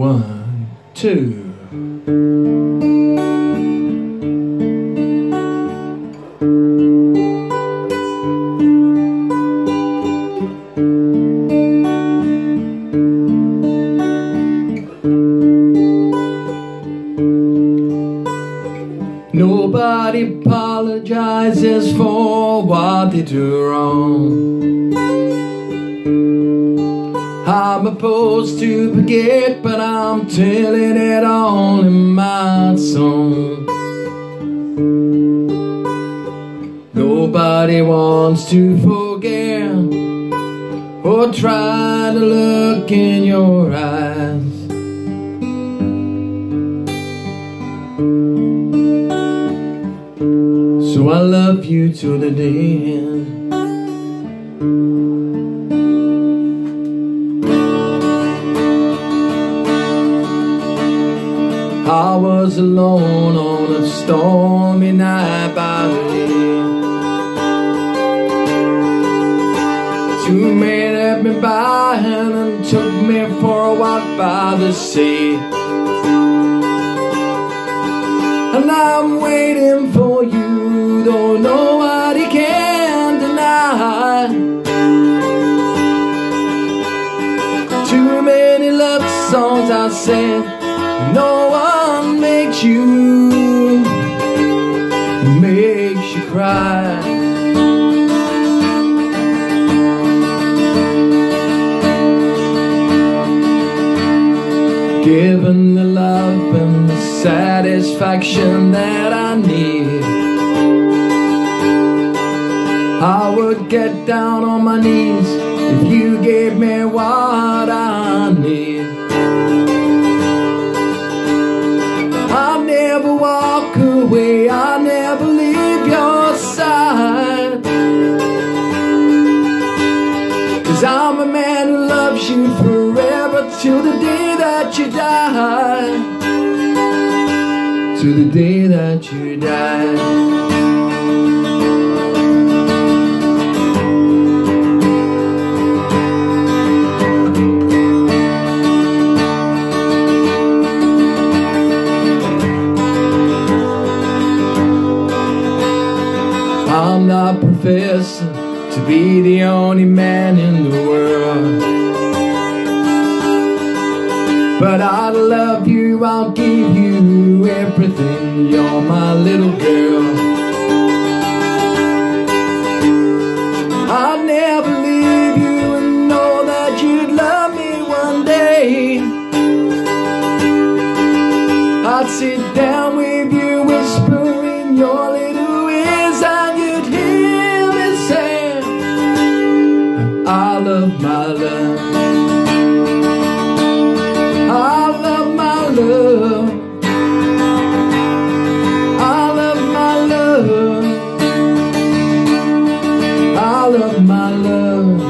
One, two. Nobody apologizes for what they do wrong. I'm supposed to forget, but I'm telling it all in my song. Nobody wants to forget or try to look in your eyes. So I love you to the end. I was alone on a stormy night by the lake. Two men had me by hand and took me for a walk by the sea. And I'm waiting for you, though nobody can deny. Too many love songs I said, no one you, makes you cry. Given the love and the satisfaction that I need I would get down on my knees if you gave me what I need Cause I'm a man who loves you forever till the day that you die. To the day that you die. I'm not professing to be the only man in the world. But I love you, I'll give you everything. You're my little girl. I'll never leave you and know that you'd love me one day. I'd sit down love my love. I love my love. I love my love. I love my love.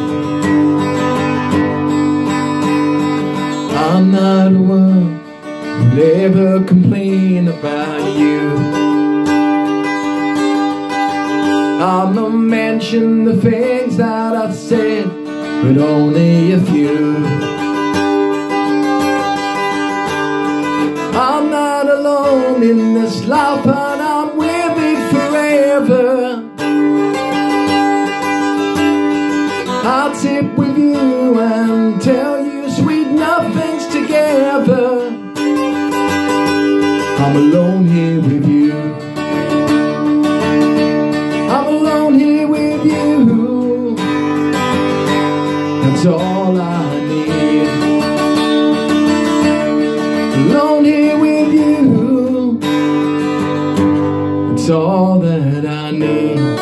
I'm not one who'll ever complain about you. I'll not mention the things that I said, but only a few. I'm not alone in this life, and I'm with it forever. I'll tip with you and tell you sweet nothings together. I'm alone here with you. That's all I need. Alone here with you. It's all that I need.